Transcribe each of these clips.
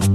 Hey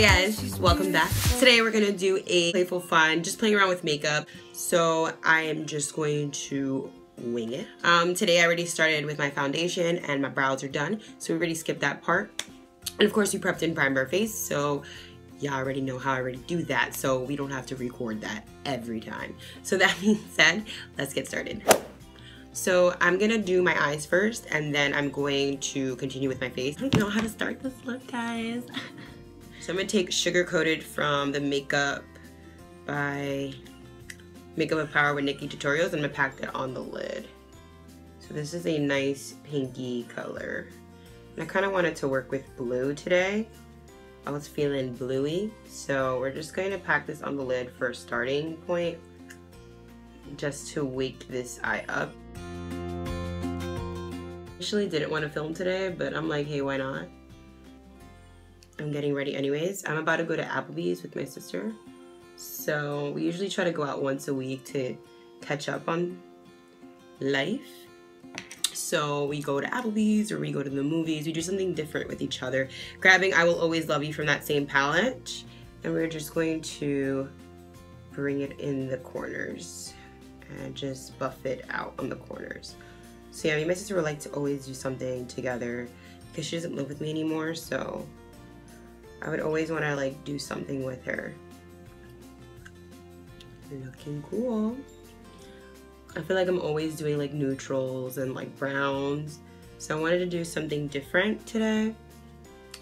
guys, welcome back. Today we're gonna do a playful fun, just playing around with makeup. So I am just going to wing it. Um, today I already started with my foundation and my brows are done. So we already skipped that part. And of course we prepped and primed our face. So y'all already know how I already do that. So we don't have to record that every time. So that being said, let's get started. So I'm gonna do my eyes first and then I'm going to continue with my face. I don't know how to start this look, guys. So I'm gonna take Sugar Coated from the Makeup by Makeup of Power with Nikkie Tutorials. I'm gonna pack that on the lid. So this is a nice pinky color. And I kind of wanted to work with blue today. I was feeling bluey. So we're just going to pack this on the lid for a starting point. Just to wake this eye up. Initially didn't want to film today, but I'm like, hey, why not? I'm getting ready anyways. I'm about to go to Applebee's with my sister. So we usually try to go out once a week to catch up on life. So we go to Applebee's or we go to the movies. We do something different with each other. Grabbing I Will Always Love You from that same palette. And we're just going to bring it in the corners and just buff it out on the corners. So yeah, me and my sister would like to always do something together because she doesn't live with me anymore. So I would always want to like do something with her. Looking cool. I feel like I'm always doing like neutrals and like browns. So I wanted to do something different today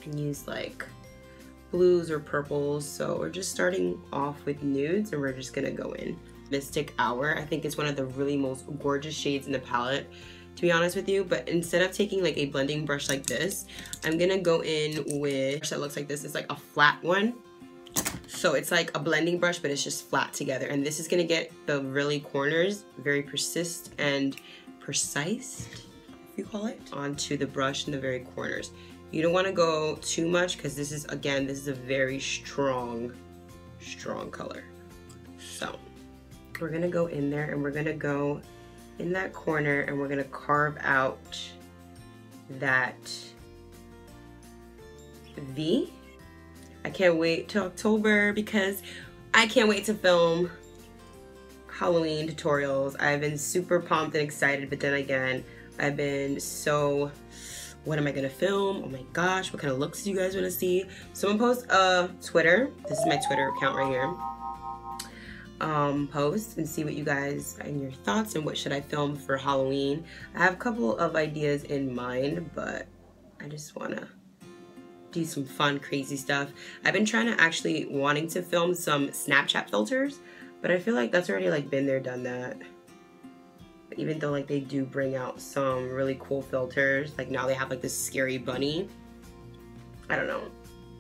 and use like blues or purples. So we're just starting off with nudes and we're just gonna go in. Mystic Hour, I think it's one of the really most gorgeous shades in the palette to be honest with you. But instead of taking like a blending brush like this, I'm gonna go in with, that looks like this, it's like a flat one. So it's like a blending brush, but it's just flat together. And this is gonna get the really corners very persist and precise, if you call it, onto the brush in the very corners. You don't wanna go too much because this is, again, this is a very strong, strong color. So we're gonna go in there and we're gonna go in that corner and we're gonna carve out that V. I can't wait till October because I can't wait to film Halloween tutorials. I've been super pumped and excited, but then again, I've been so, what am I gonna film? Oh my gosh, what kind of looks do you guys wanna see? So I'm gonna post a Twitter. This is my Twitter account right here um, post and see what you guys and your thoughts and what should I film for Halloween. I have a couple of ideas in mind, but I just want to do some fun, crazy stuff. I've been trying to actually wanting to film some Snapchat filters, but I feel like that's already like been there, done that. Even though like they do bring out some really cool filters, like now they have like this scary bunny. I don't know,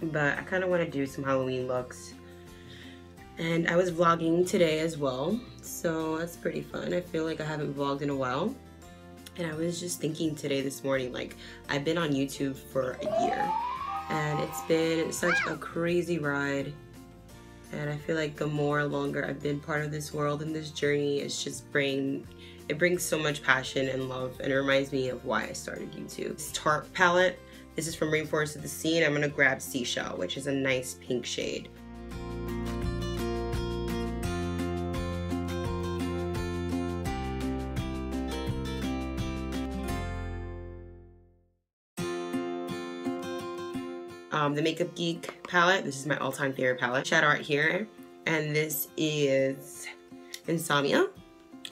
but I kind of want to do some Halloween looks and I was vlogging today as well, so that's pretty fun. I feel like I haven't vlogged in a while. And I was just thinking today this morning, like I've been on YouTube for a year and it's been such a crazy ride. And I feel like the more longer I've been part of this world and this journey, it's just bring it brings so much passion and love and it reminds me of why I started YouTube. This Tarte palette, this is from Rainforest of the Sea and I'm gonna grab Seashell, which is a nice pink shade. Um, the Makeup Geek palette. This is my all-time favorite palette. Shadow Art here. And this is Insomnia.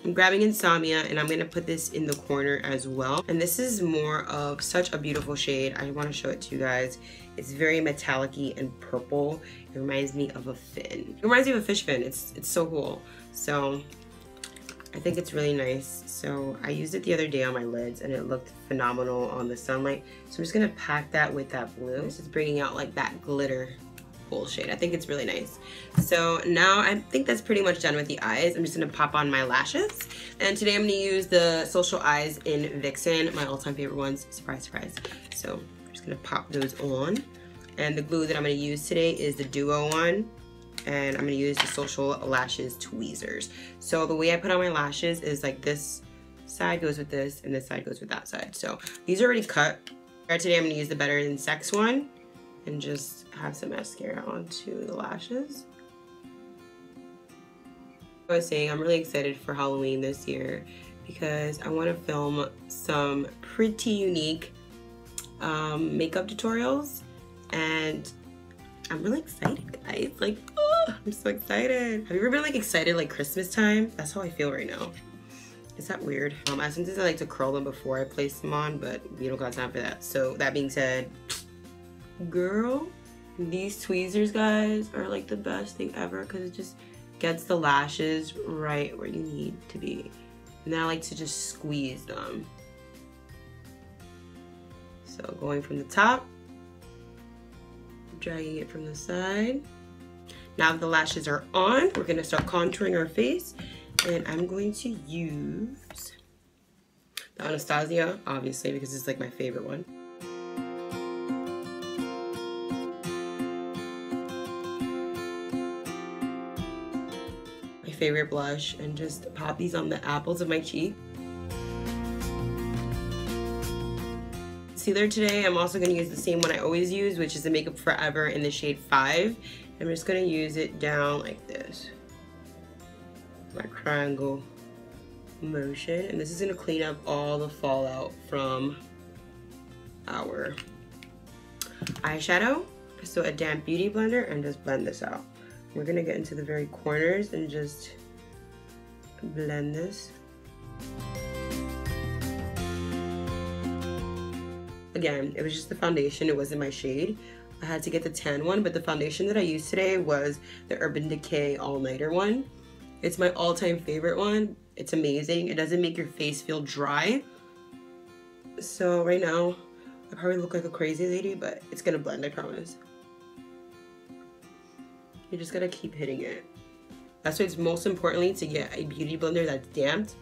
I'm grabbing Insomnia and I'm going to put this in the corner as well. And this is more of such a beautiful shade. I want to show it to you guys. It's very metallic and purple. It reminds me of a fin. It reminds me of a fish fin. It's, it's so cool. So I think it's really nice. So I used it the other day on my lids and it looked phenomenal on the sunlight. So I'm just gonna pack that with that blue. This is bringing out like that glitter cool shade. I think it's really nice. So now I think that's pretty much done with the eyes. I'm just gonna pop on my lashes. And today I'm gonna use the Social Eyes in Vixen, my all-time favorite ones. Surprise, surprise. So I'm just gonna pop those on. And the glue that I'm gonna use today is the Duo one. And I'm gonna use the Social Lashes Tweezers. So the way I put on my lashes is like this side goes with this and this side goes with that side. So these are already cut. Today I'm gonna use the Better Than Sex one and just have some mascara onto the lashes. I was saying I'm really excited for Halloween this year because I want to film some pretty unique um, makeup tutorials and I'm really excited guys like I'm so excited. Have you ever been like excited like Christmas time? That's how I feel right now. Is that weird? Um, as I sometimes I like to curl them before I place them on but we don't got time for that. So that being said girl these tweezers guys are like the best thing ever because it just gets the lashes right where you need to be. And then I like to just squeeze them. So going from the top dragging it from the side now the lashes are on we're gonna start contouring our face and I'm going to use the Anastasia obviously because it's like my favorite one My favorite blush and just pop these on the apples of my cheek. Concealer today, I'm also to use the same one I always use, which is the Makeup Forever in the shade 5. I'm just going to use it down like this. My triangle motion. And this is going to clean up all the fallout from our eyeshadow. So a damp beauty blender and just blend this out. We're gonna get into the very corners and just blend this. Again, it was just the foundation, it wasn't my shade. I had to get the tan one, but the foundation that I used today was the Urban Decay All Nighter one. It's my all-time favorite one. It's amazing. It doesn't make your face feel dry. So right now, I probably look like a crazy lady, but it's gonna blend, I promise. You just gotta keep hitting it. That's why it's most importantly to get a beauty blender that's damped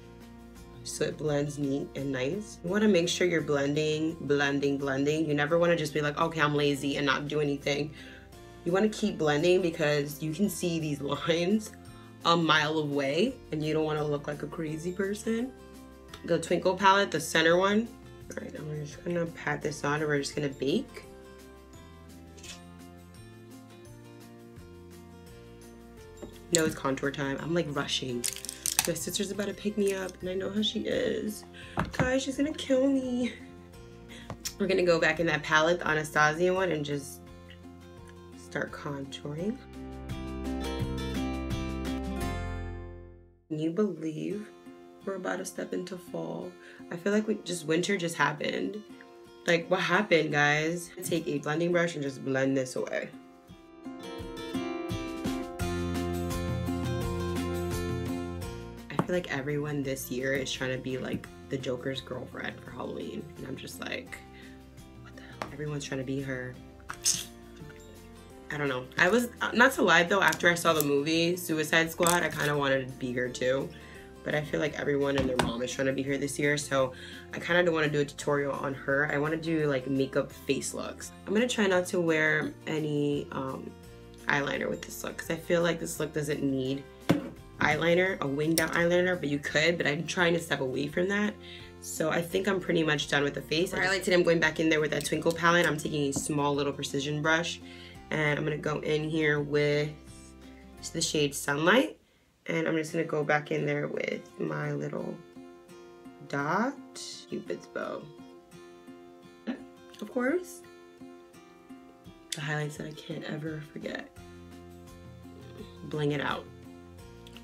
so it blends neat and nice. You wanna make sure you're blending, blending, blending. You never wanna just be like, okay, I'm lazy and not do anything. You wanna keep blending because you can see these lines a mile away and you don't wanna look like a crazy person. The Twinkle palette, the center one. All right, I'm just gonna pat this on and we're just gonna bake. know it's contour time. I'm like rushing. My sister's about to pick me up and I know how she is. Guys, she's gonna kill me. We're gonna go back in that palette, the Anastasia one, and just start contouring. Can you believe we're about to step into fall? I feel like we just winter just happened. Like what happened guys? Take a blending brush and just blend this away. Feel like everyone this year is trying to be like the Joker's girlfriend for Halloween. And I'm just like, what the hell? Everyone's trying to be her. I don't know. I was, not to lie though, after I saw the movie Suicide Squad, I kind of wanted to be her too. But I feel like everyone and their mom is trying to be her this year. So I kind of don't want to do a tutorial on her. I want to do like makeup face looks. I'm going to try not to wear any um, eyeliner with this look because I feel like this look doesn't need eyeliner, a winged out eyeliner, but you could, but I'm trying to step away from that. So I think I'm pretty much done with the face. For I'm going back in there with that Twinkle palette. I'm taking a small little precision brush and I'm gonna go in here with the shade Sunlight. And I'm just gonna go back in there with my little dot, Cupid's bow. Of course, the highlights that I can't ever forget. Bling it out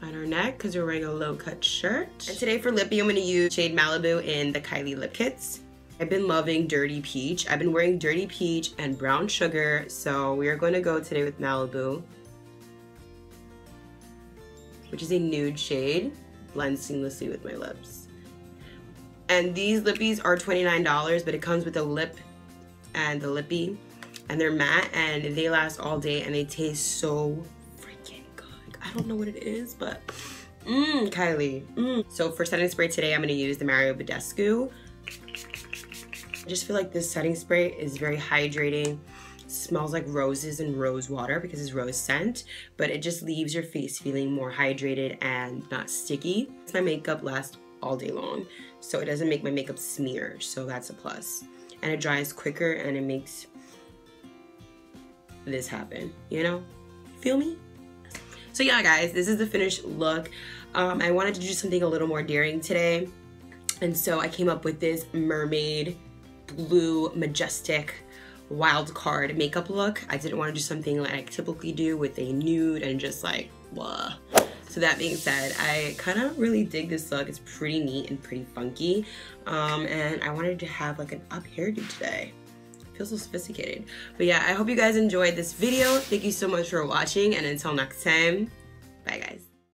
on our neck because we're wearing a low cut shirt. And today for lippy, I'm gonna use shade Malibu in the Kylie Lip Kits. I've been loving Dirty Peach. I've been wearing Dirty Peach and Brown Sugar, so we are going to go today with Malibu, which is a nude shade, blends seamlessly with my lips. And these lippies are $29, but it comes with a lip and the lippy, and they're matte, and they last all day, and they taste so I don't know what it is, but mmm, Kylie. Mm. So for setting spray today, I'm gonna use the Mario Badescu. I just feel like this setting spray is very hydrating. smells like roses and rose water because it's rose scent, but it just leaves your face feeling more hydrated and not sticky. My makeup lasts all day long, so it doesn't make my makeup smear, so that's a plus. And it dries quicker and it makes this happen, you know? Feel me? So yeah, guys, this is the finished look. Um, I wanted to do something a little more daring today. And so I came up with this mermaid blue majestic wild card makeup look. I didn't want to do something like I typically do with a nude and just like, blah. So that being said, I kind of really dig this look. It's pretty neat and pretty funky. Um, and I wanted to have like an up hairdo today. Feels so sophisticated. But yeah, I hope you guys enjoyed this video. Thank you so much for watching and until next time, bye guys.